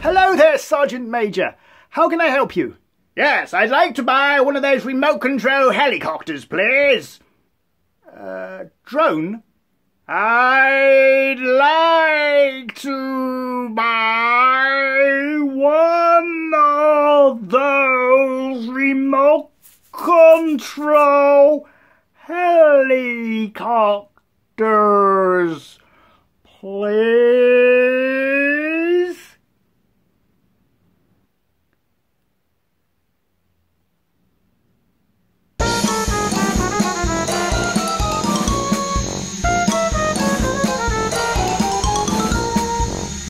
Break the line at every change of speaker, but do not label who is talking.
Hello there, Sergeant Major. How can I help you?
Yes, I'd like to buy one of those remote control helicopters, please.
Uh, drone?
I'd like to buy one of those remote control helicopters, please.